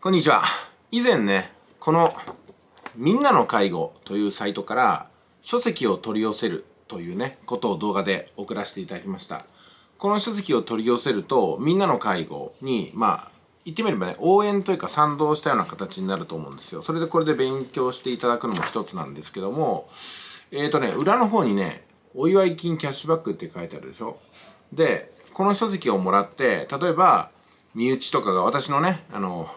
こんにちは。以前ね、このみんなの介護というサイトから書籍を取り寄せるというね、ことを動画で送らせていただきました。この書籍を取り寄せると、みんなの介護に、まあ、言ってみればね、応援というか賛同したような形になると思うんですよ。それでこれで勉強していただくのも一つなんですけども、えっ、ー、とね、裏の方にね、お祝い金キャッシュバックって書いてあるでしょ。で、この書籍をもらって、例えば、身内とかが私のね、あの、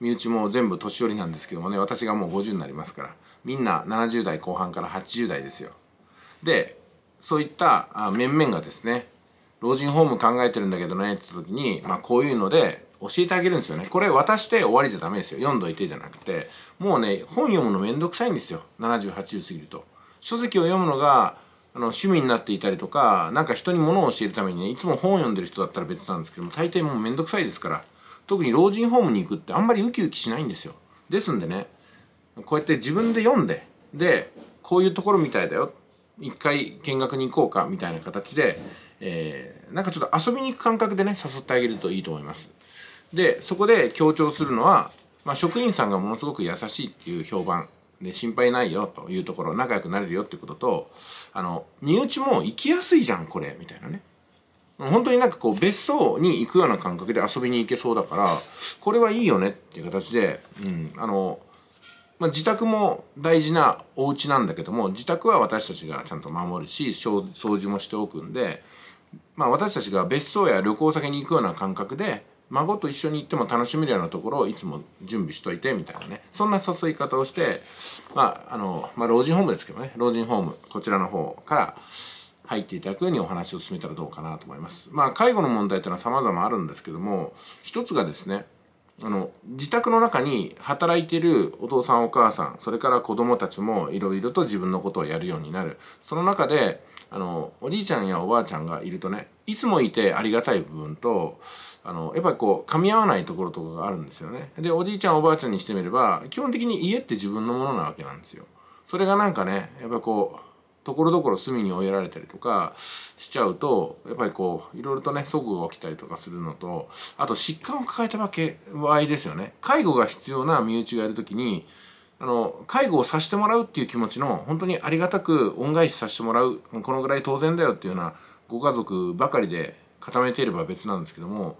身内も全部年寄りなんですけどもね私がもう50になりますからみんな70代後半から80代ですよ。でそういったあ面々がですね老人ホーム考えてるんだけどねって言った時に、まあ、こういうので教えてあげるんですよね。これ渡して終わりじゃダメですよ。読んどいてじゃなくてもうね本読むのめんどくさいんですよ。7080過ぎると。書籍を読むのがあの趣味になっていたりとか何か人に物を教えるためにねいつも本を読んでる人だったら別なんですけども大抵もうめんどくさいですから特に老人ホームに行くってあんまりウキウキしないんですよ。ですんでねこうやって自分で読んででこういうところみたいだよ。一回見学に行こうかみたいな形で、えー、なんかちょっと遊びに行く感覚でね誘ってあげるといいと思います。でそこで強調するのは、まあ、職員さんがものすごく優しいっていう評判で心配ないよというところ仲良くなれるよってこととあの身内も行きやすいじゃんこれみたいなね。本当になんかこう別荘に行くような感覚で遊びに行けそうだからこれはいいよねっていう形で、うん、あの、まあ、自宅も大事なお家なんだけども自宅は私たちがちゃんと守るし掃除もしておくんで、まあ、私たちが別荘や旅行先に行くような感覚で孫と一緒に行っても楽しめるようなところをいつも準備しといてみたいなねそんな誘い方をしてまああの、まあ、老人ホームですけどね老人ホームこちらの方から入っていただくようにお話を進めたらどうかなと思います。まあ、介護の問題というのは様々あるんですけども、一つがですね、あの、自宅の中に働いてるお父さんお母さん、それから子供たちもいろいろと自分のことをやるようになる。その中で、あの、おじいちゃんやおばあちゃんがいるとね、いつもいてありがたい部分と、あの、やっぱりこう、噛み合わないところとかがあるんですよね。で、おじいちゃんおばあちゃんにしてみれば、基本的に家って自分のものなわけなんですよ。それがなんかね、やっぱこう、ところどころ隅に追いやられたりとかしちゃうとやっぱりこういろいろとね即が起きたりとかするのとあと疾患を抱えた場合ですよね。介護が必要な身内がいる時にあの介護をさせてもらうっていう気持ちの本当にありがたく恩返しさせてもらうこのぐらい当然だよっていうようなご家族ばかりで固めていれば別なんですけども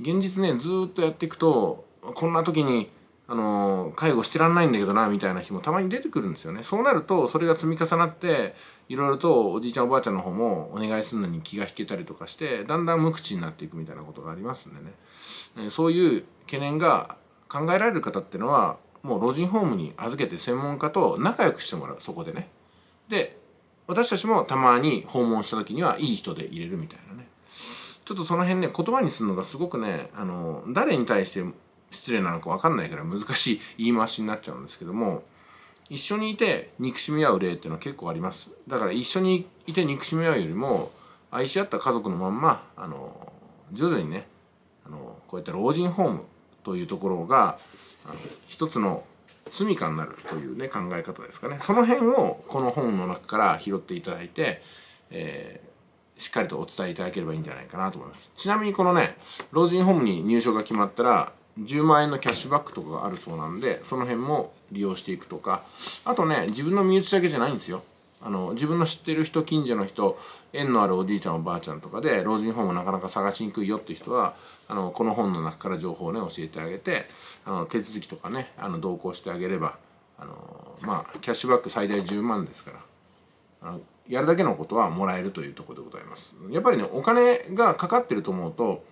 現実ねずっとやっていくとこんな時にあの介護してらんないんだけどなみたいな日もたまに出てくるんですよね。そうなるとそれが積み重なっていろいろとおじいちゃんおばあちゃんの方もお願いするのに気が引けたりとかしてだんだん無口になっていくみたいなことがありますんでね。そういう懸念が考えられる方ってのはもう老人ホームに預けて専門家と仲良くしてもらうそこでね。で私たちもたまに訪問した時にはいい人で入れるみたいなね。ちょっとその辺ね言葉にするのがすごくねあの誰に対して失礼なのか分かんないから難しい言い回しになっちゃうんですけども一緒にいて憎しみ合う例っていうのは結構あります。だから一緒にいて憎しみ合うよりも愛し合った家族のまんまあの徐々にねあのこうやって老人ホームというところがあの一つの住処になるというね考え方ですかね。その辺をこの本の中から拾っていただいて、えー、しっかりとお伝えいただければいいんじゃないかなと思います。ちなみにこのね老人ホームに入所が決まったら10万円のキャッシュバックとかがあるそうなんでその辺も利用していくとか。あとね自分の身内だけじゃないんですよ。あの自分の知ってる人近所の人縁のあるおじいちゃんおばあちゃんとかで老人ホームなかなか探しにくいよって人はあのこの本の中から情報をね教えてあげてあの手続きとかねあの同行してあげればあのまあキャッシュバック最大10万ですからあのやるだけのことはもらえるというとこでございます。やっぱりねお金がかかってると思うと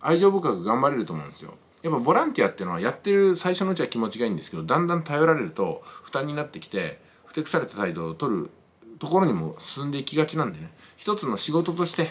愛情深く頑張れると思うんですよ。やっぱボランティアっていうのはやってる最初のうちは気持ちがいいんですけどだんだん頼られると負担になってきてふてくされた態度を取るところにも進んでいきがちなんでね。一つの仕事として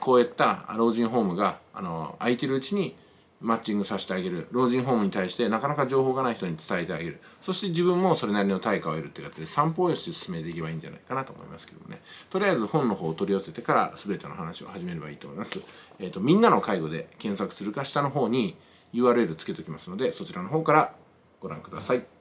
こういった老人ホームがあの空いてるうちにマッチングさせてあげる。老人ホームに対してなかなか情報がない人に伝えてあげる。そして自分もそれなりの対価を得るっていう形で散歩をして進めていけばいいんじゃないかなと思いますけどね。とりあえず本の方を取り寄せてから全ての話を始めればいいと思います。えっ、ー、とみんなの介護で検索するか下の方に URL つけておきますのでそちらの方からご覧ください。